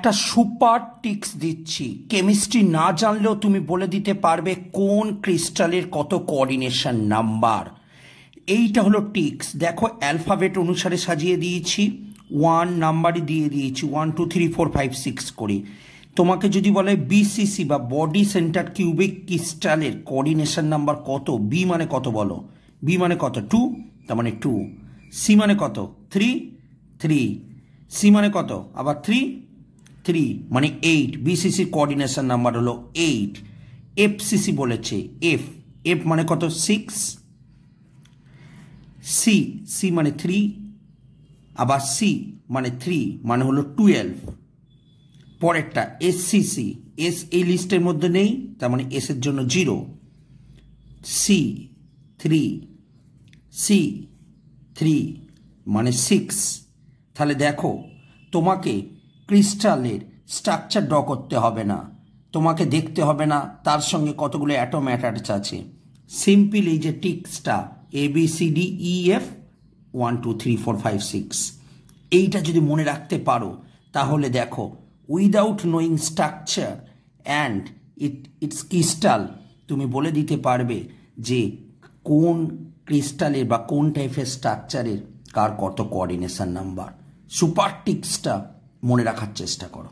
একটা super tricks দিচ্ছি। Chemistry না জানলেও তুমি বলে দিতে পারবে কোন ক্রিস্টালের কত কোঅর্ডিনেশন নাম্বার। এইটা হলো টিক্স। দেখো, অ্যালফাবেট অনুসারে সাজিয়ে দিয়েছি। ওয়ান নাম্বারই দিয়ে দিয়েছি। One, two, three, four, five, six করে। তোমাকে যদি বলে বিসিসি বা বডি সেন্টার কিউবিক ক্রিস্টালের কোঅর্ডিনেশন নাম্বার কত? বি মানে কত বলো? বি মানে কত? টু, তার মানে টু। সি মানে কত? Three three. সি মানে কত? আবার থ্রি থ্রি মানে এইট বিসিসির কোঅর্ডিনেশন নাম্বার হলো এইট এফ এফসিসি বলেছে এফ এফ মানে কত? সিক্স সি সি মানে থ্রি আবার সি মানে থ্রি মানে হলো টুয়েলভ পরেরটা এসসিসি এস এই লিস্টের মধ্যে নেই, তার মানে এস এর জন্য zero C three C three মানে সিক্স তাহলে দেখো, তোমাকে ক্রিস্টালের স্ট্রাকচার ড্র করতে হবে না। তোমাকে দেখতে হবে না, তার সঙ্গে কতগুলো অ্যাটম অ্যাটাচ আছে। সিম্পল এই যে টিক্সটা A B C D E F one two three four five six এইটা যদি মনে রাখতে পারো, তাহলে দেখো without knowing structure and it it's crystal তুমি বলে দিতে পারবে যে কোন ক্রিস্টালের বা কোন টাইপের স্ট্রাকচারের কার কত কোঅর্ডিনেশন নাম্বার সুপার টিক্সটা মনে রাখার চেষ্টা করো